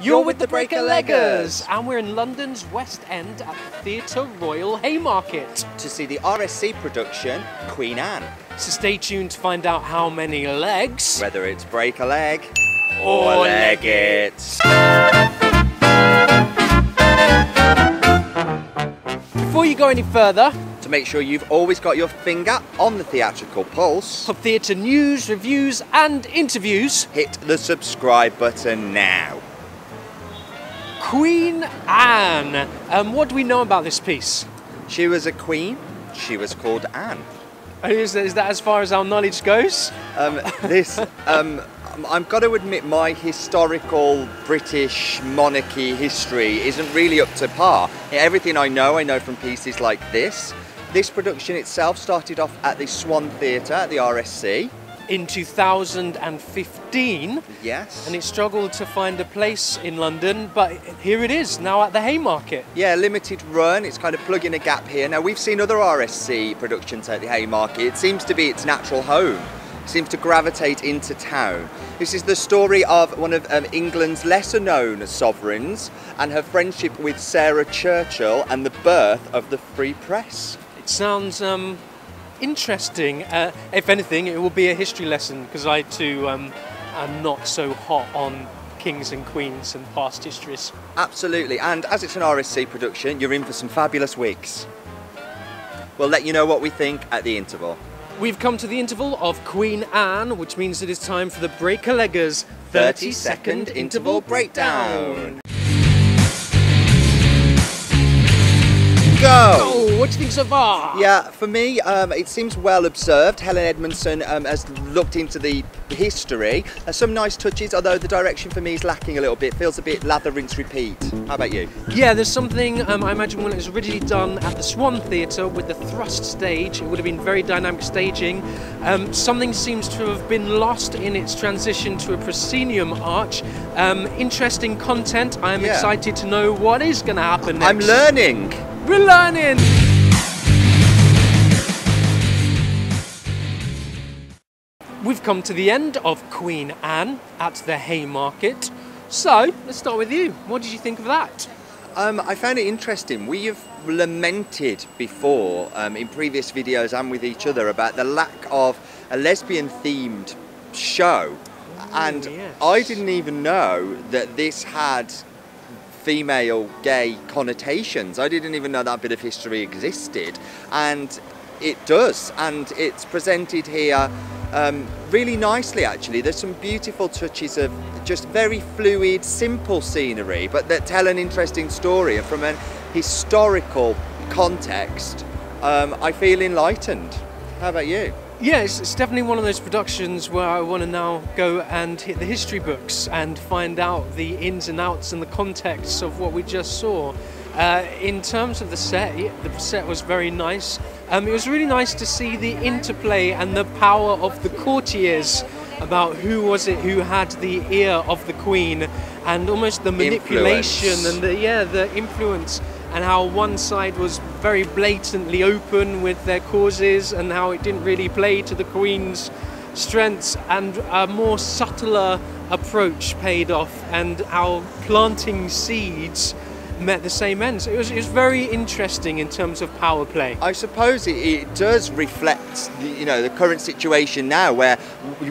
You're with the Break a Leggers, and we're in London's West End at the Theatre Royal Haymarket. to see the RSC production Queen Anne. So stay tuned to find out how many legs Whether it's break a leg Or leg it. Before you go any further, To make sure you've always got your finger on the theatrical pulse, for theatre news, reviews, and interviews, hit the subscribe button now. Queen Anne. Um, what do we know about this piece? She was a queen. She was called Anne. Is that, is that as far as our knowledge goes? Um, this, um, I've got to admit, my historical British monarchy history isn't really up to par. Everything I know, I know from pieces like this. This production itself started off at the Swan Theatre at the RSC. In 2015, Yes. and it struggled to find a place in London, but here it is now at the Haymarket. Yeah, limited run. It's kind of plugging a gap here. Now we've seen other RSC productions at the Haymarket. It seems to be its natural home. It seems to gravitate into town. This is the story of one of um, England's lesser known sovereigns and her friendship with Sarah Churchill and the birth of the free press. It sounds um, interesting. Uh, if anything, it will be a history lesson because I too um, am not so hot on kings and queens and past histories. Absolutely. And as it's an RSC production, you're in for some fabulous weeks. We'll let you know what we think at the interval. We've come to the interval of Queen Anne, which means it is time for the Break a Leggers 30 second interval breakdown. Go! What do you think so far? Yeah, for me, um, it seems well observed. Helen Edmundson um, has looked into the history. There's some nice touches, although the direction for me is lacking a little bit. Feels a bit lather, rinse, repeat. How about you? Yeah, there's something um, I imagine when it was originally done at the Swan Theatre with the thrust stage, it would have been very dynamic staging. Um, something seems to have been lost in its transition to a proscenium arch. Um, interesting content. I'm Yeah. excited to know what is going to happen next. I'm learning. We're learning. We've come to the end of Queen Anne at the Haymarket. So, let's start with you. What did you think of that? Um, I found it interesting. We have lamented before um, in previous videos and with each other about the lack of a lesbian themed show. and yes. I didn't even know that this had female gay connotations. I didn't even know that bit of history existed. And it does. And it's presented here um, really nicely, actually. There's some beautiful touches of just very fluid, simple scenery, but that tell an interesting story. From an historical context, um, I feel enlightened. How about you? Yeah, it's, it's definitely one of those productions where I want to now go and hit the history books and find out the ins and outs and the context of what we just saw. Uh, in terms of the set, the set was very nice. Um, it was really nice to see the interplay and the power of the courtiers about who was it who had the ear of the queen and almost the manipulation Influence. and the yeah the influence and how one side was very blatantly open with their causes and how it didn't really play to the queen's strengths and a more subtler approach paid off and how planting seeds met the same ends it was, it was very interesting in terms of power play I suppose it, it does reflect, the, you know, the current situation now, where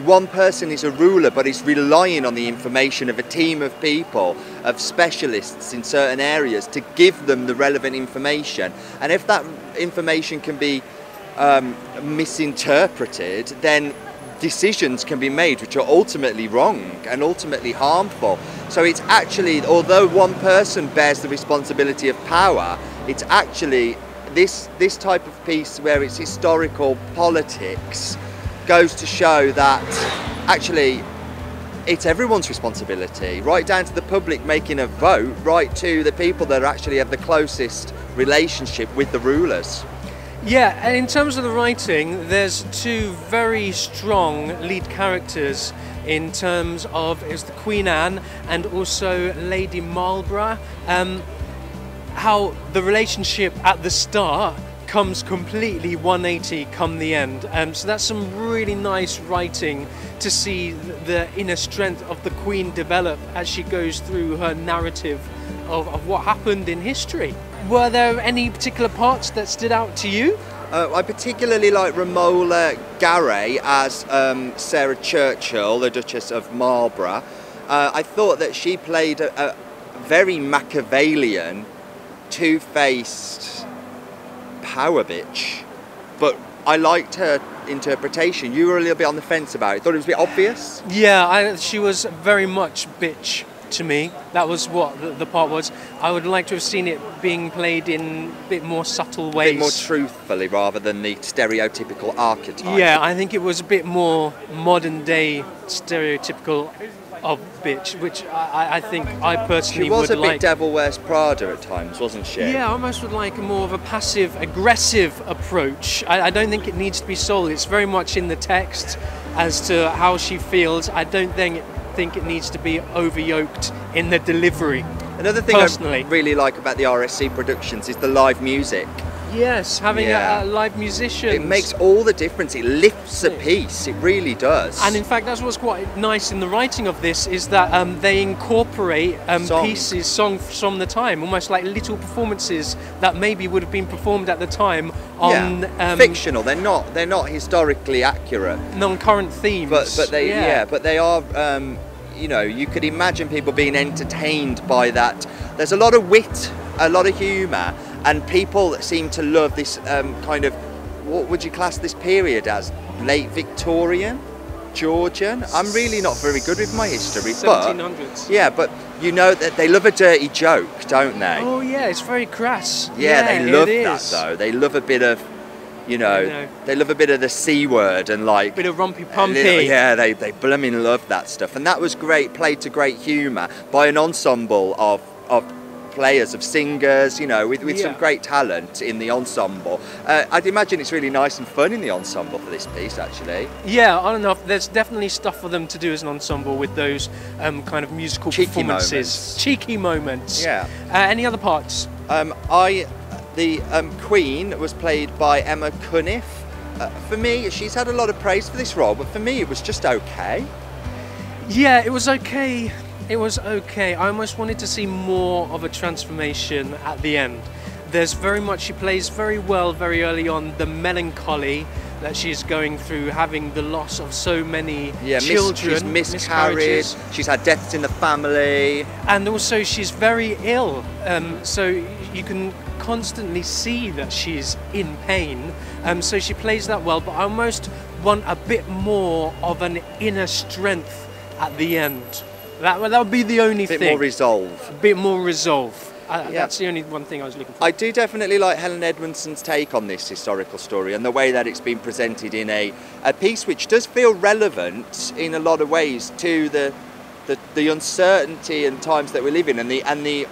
one person is a ruler, but is relying on the information of a team of people, of specialists in certain areas, to give them the relevant information. And if that information can be um, misinterpreted, then decisions can be made which are ultimately wrong and ultimately harmful. So it's actually, although one person bears the responsibility of power, it's actually this this type of piece where it's historical politics goes to show that actually it's everyone's responsibility, right down to the public making a vote, right to the people that actually have the closest relationship with the rulers. Yeah, and in terms of the writing, there's two very strong lead characters in terms of is the Queen Anne and also Lady Marlborough. Um, how the relationship at the start comes completely 180 come the end. Um, so that's some really nice writing to see the inner strength of the Queen develop as she goes through her narrative of, of what happened in history. Were there any particular parts that stood out to you? Uh, I particularly like Romola Garai as um, Sarah Churchill, the Duchess of Marlborough. Uh, I thought that she played a, a very Machiavellian, two-faced power bitch, but I liked her interpretation. You were a little bit on the fence about it. Thought it was a bit obvious. Yeah, I, she was very much bitch to me. That was what the, the, part was. I would like to have seen it being played in a bit more subtle ways. A bit more truthfully rather than the stereotypical archetype. Yeah, I think it was a bit more modern day stereotypical of bitch, which I, I think I personally She was a bit like. Devil Wears Prada at times, wasn't she? Yeah, I almost would like a more of a passive aggressive approach. I, I don't think it needs to be sold. It's very much in the text as to how she feels. I don't think think it needs to be overyoked in the delivery. Another thing Personally. I really like about the RSC productions is the live music. Yes, having Yeah. a, a live musician. It makes all the difference. It lifts a piece. It really does. And in fact, that's what's quite nice in the writing of this is that um, they incorporate um, Song. pieces, songs from the time, almost like little performances that maybe would have been performed at the time on yeah. um, fictional. They're not. They're not historically accurate. non-current themes. But but they yeah, yeah but they are. You know, you could imagine people being entertained by that. There's a lot of wit, a lot of humour, and people seem to love this um, kind of. What would you class this period as? Late Victorian, Georgian. I'm really not very good with my history, but yeah, but you know that they love a dirty joke, don't they? Oh yeah, it's very crass. Yeah, they love that though. They love a bit of, you know, know. they love a bit of the c word and like. A Bit of rumpy pumpy. little- yeah, they they blooming love that stuff, and that was great. Played to great humour by an ensemble of of players, of singers, you know, with, with some great talent in the ensemble. Uh, I'd imagine it's really nice and fun in the ensemble for this piece, actually. Yeah, I don't know. There's definitely stuff for them to do as an ensemble with those um, kind of musical Cheeky performances, moments. cheeky moments. Yeah. Uh, any other parts? Um, I, the um, Queen was played by Emma Cunniffe. Uh, for me, she's had a lot of praise for this role, but for me, it was just okay. Yeah, it was okay. It was okay. I almost wanted to see more of a transformation at the end. There's very much, she plays very well very early on the melancholy that she's going through, having the loss of so many Yeah, mis- children. she's miscarried. miscarriages. She's had deaths in the family. and also she's very ill um, so you can constantly see that she's in pain um, so she plays that well but i almost want a bit more of an inner strength at the end that, that would be the only thing. A bit thing more resolve. a bit more resolve uh, Yeah. that's the only one thing i was looking for I do definitely like Helen Edmundson's take on this historical story and the way that it's been presented in a, a piece which does feel relevant in a lot of ways to the, the the uncertainty and times that we live in and the and the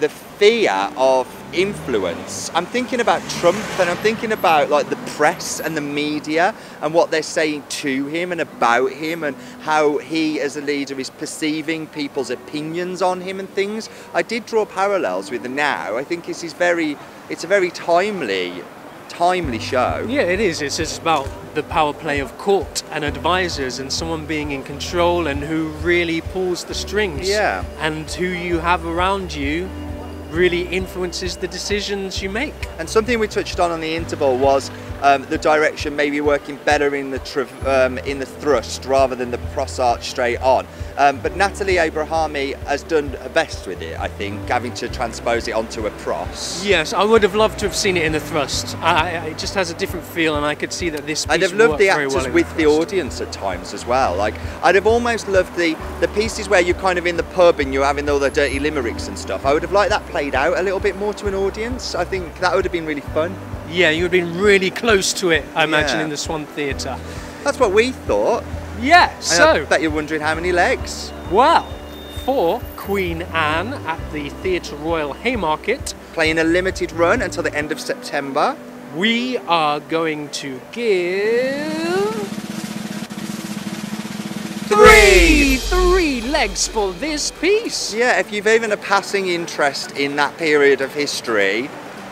the fear of influence. I'm thinking about Trump and I'm thinking about like the press and the media and what they're saying to him and about him and how he as a leader is perceiving people's opinions on him and things. I did draw parallels with the now. I think this is very it's a very timely timely show. yeah it is it's just about the power play of court and advisors and someone being in control and who really pulls the strings Yeah. and who you have around you really influences the decisions you make. And something we touched on on the interval was um, the direction maybe working better in the um, in the thrust rather than the pros arch straight on. Um, but Natalie Abrahami has done her best with it, I think, having to transpose it onto a cross. Yes, I would have loved to have seen it in the thrust. I, I- it just has a different feel, and I could see that this. Piece I'd have loved the actors well with the thrust. audience at times as well. Like I'd have almost loved the the pieces where you're kind of in the pub and you're having all the dirty limericks and stuff. I would have liked that played out a little bit more to an audience. I think that would have been really fun. Yeah, you would have been really close to it, I imagine, Yeah. in the Swan Theatre. That's what we thought. Yeah. And I So, bet you're wondering how many legs. well, for Queen Anne at the Theatre Royal Haymarket, Playing a limited run until the end of September. we are going to give three, three legs for this piece. Yeah, if you've even a passing interest in that period of history,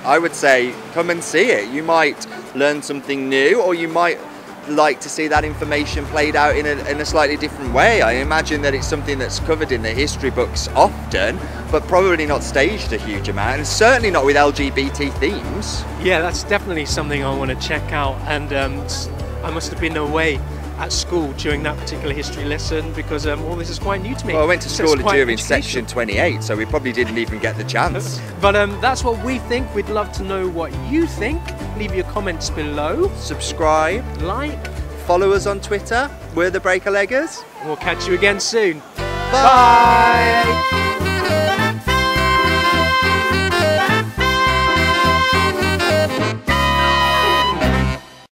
I would say come and see it. You might learn something new, or you might like to see that information played out in a, in a slightly different way. I imagine that it's something that's covered in the history books often, but probably not staged a huge amount, and certainly not with LGBT themes. Yeah, that's definitely something I want to check out, and um, I must have been away at school during that particular history lesson because um, all this is quite new to me. Well, I went to school during section 28, so we probably didn't even get the chance. But um, that's what we think. We'd love to know what you think. Leave your comments below. Subscribe, Like. follow us on Twitter. We're the Break a Leggers. We'll catch you again soon. Bye.